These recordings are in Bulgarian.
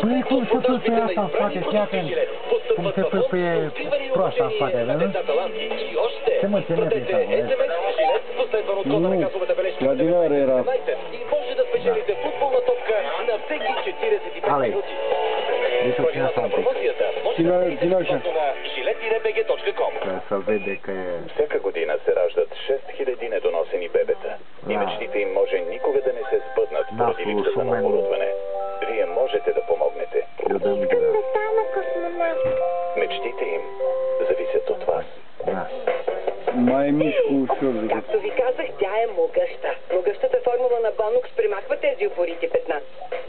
Băi, cum se pâlpâie asta în spate, fii atent. Cum se pâlpâie proasta în spate, vezi? Ce mă ține pe asta, vezi? Nu, Vladimir era. Ale, deci o cine asta un pic. Ține- ține așa. Că să vede că e... Всяка година се раждат 6000 недоносени бебета. И Да. мечтите им може никога да не се сбъднат Да, поради липсата на оборудване. Mai mișcu ușor decât... Както ви казах, тя е могъща. Могъщата формула на Банукс примахва тези упорити петна.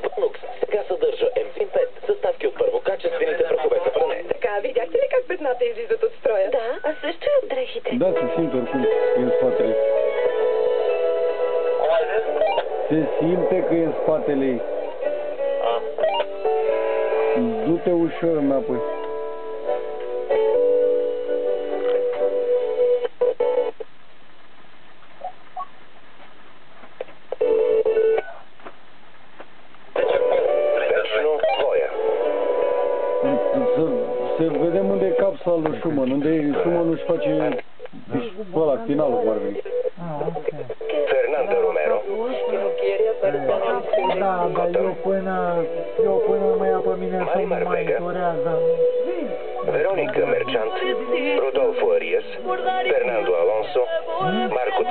Бонукс сега съдържа ензим 5, съставки от първокачествените прахове за пране. Така, видяхте ли как петната излизат от строя? Да, а също и от дрехите. Da, se simte oricum că e în spatele. Se simte că e să, să vedem unde e capsa lui Schumann, unde Schumann își face deci, ăla, finalul cu Arvin. Fernando da, Romero. Da, da, da, dar eu până, eu până mă ia pe mine să mă mai durează. Veronica Merchant, Rodolfo Arias, Fernando Alonso, Marco